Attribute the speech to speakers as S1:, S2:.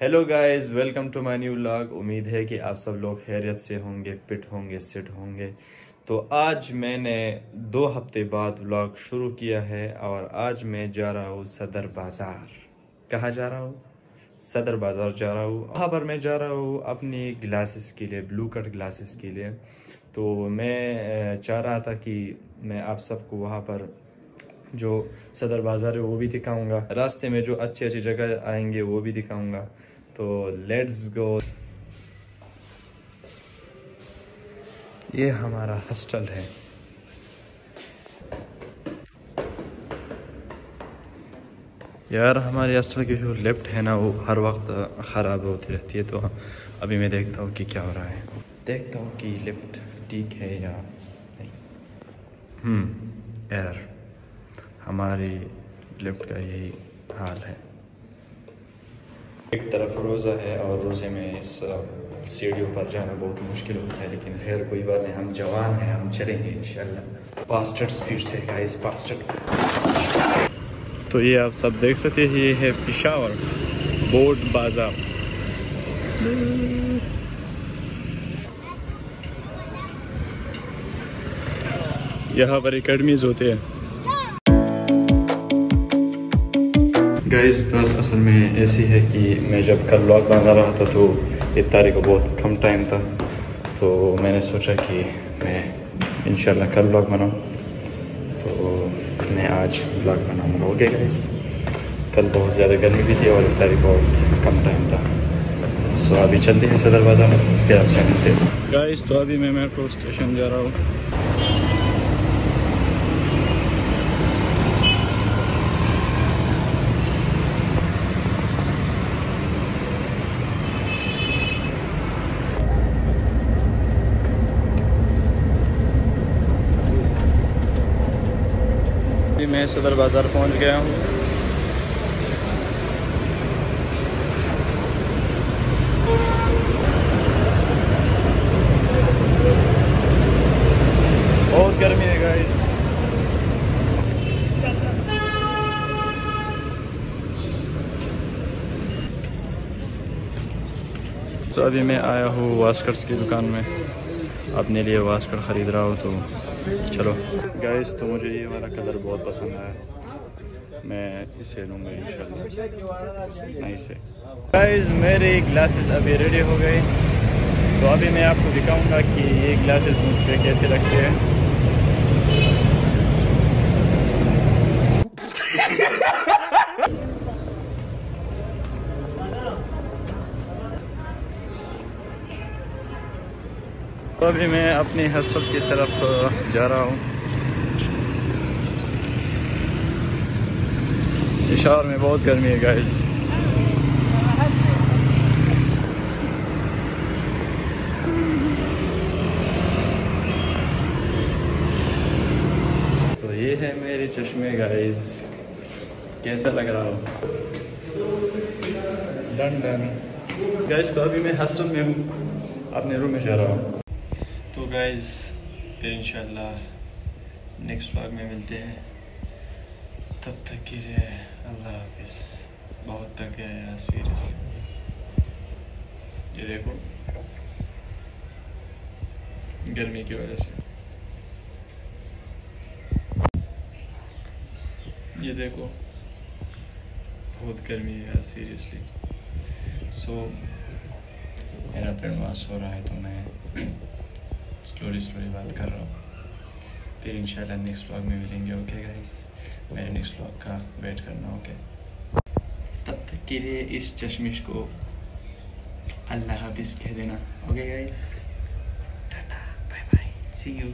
S1: Hello guys welcome to my new vlog امید ہے کہ آپ سب لوگ خیریت سے ہوں گے پٹ ہوں گے سٹ ہوں گے تو آج میں نے دو ہفتے بعد ولاگ شروع کیا ہے اور آج میں جا رہا ہوں صدر بازار کہاں جا رہا ہوں صدر بازار جا رہا ہوں وہاں پر میں جا رہا ہوں اپنی گلاسز کے لیے بلو کٹ گلاسز کے لیے تو میں چاہ رہا تھا کہ میں آپ سب کو وہاں پر جو صدر بازار ہے، وہ بھی دکھاؤں گا۔ راستے میں جو اچھی اچھی جگہ آئیں گے، وہ بھی دکھاؤں گا۔ تو لیٹس گو یہ ہمارا ہسٹل ہے۔ یار ہمارے ہسٹل کی جو لیفٹ ہے نا، وہ ہر وقت خراب ہوتی رہتی ہے۔ تو ابھی میں دیکھتا ہوں کہ کیا ہو رہا ہے۔ دیکھتا ہوں کہ لیفٹ ٹھیک ہے یا نہیں۔ ہم ایرر ہماری لیفٹ کا یہی حال ہے۔ ایک طرف روزہ ہے اور روزے میں اس سیڑھیوں پر جانا بہت مشکل ہوتا ہے لیکن خیر کوئی بات نہیں ہم جوان ہیں ہم چلیں گے انشاءاللہ۔ پاسٹر سپیڈ سے گائز پاسٹر تو یہ آپ سب دیکھ سکتے ہیں یہ ہے پشاور بورڈ بازار۔ یہاں پر اکیڈمیز ہوتے ہیں۔ گائز بات اصل میں ایسی ہے کہ میں جب کل لاک باندھا رہا تھا تو افطاری کو بہت کم ٹائم تھا، تو میں نے سوچا کہ میں انشاءاللہ کل لاک بناؤں۔ تو میں آج لاک بناؤں گا۔ اوکے گائز کل بہت زیادہ گرمی بھی تھی اور افطاری بہت کم ٹائم تھا۔ سو ابھی چلتے ہیں صدر بازار میں پھر آپ سے ملتے ہیں۔ گائز تو ابھی میں میٹرو اسٹیشن جا رہا ہوں۔ میں صدر بازار پہنچ گیا ہوں۔ بہت گرمی ہے گائز تو ابھی میں آیا ہوں واسکرس کی دکان میں۔ اپنے لیے واسکر خرید رہا ہوں تو چلو۔ گائز تو مجھے یہ والا کلر بہت پسند آیا۔ میں اسے لوں گا انشاءاللہ۔ نہیں سے گائز میرے گلاسز ابھی ریڈی ہو گئے۔ تو ابھی میں آپ کو دکھاؤں گا کہ یہ گلاسز مجھ پہ کیسے لگتے ہیں۔ تو ابھی میں اپنی ہسٹل کی طرف جا رہا ہوں۔ اشار میں بہت گرمی ہے گائز تو یہ ہے میرے چشمے گائز کیسا لگ رہا ہو؟ Done done. گائز تو ابھی میں ہسٹل میں ہوں، اپنے روم میں جا رہا ہوں۔ تو گائز پھر انشاءاللہ نیکسٹ بلاگ میں ملتے ہیں. تب تک کے لیے اللہ حافظ. بہت تک گیا یار سیریسلی یہ دیکھو. گرمی کی وجہ سے. یہ دیکھو. بہت گرمی ہے یار سیریسلی سو میرا فرینڈ وہاں سو رہا ہے تو میں اسٹوری اسٹوری بات کر رہا ہوں پھر انشاءاللہ نیکسٹ ولاگ میں ملیں گے اوکے گائز میرے نیکسٹ ولاگ کا ویٹ کرنا اوکے تب تک کے لیے اس چشمش کو اللہ حافظ کہہ دینا okay guys tata bye bye see you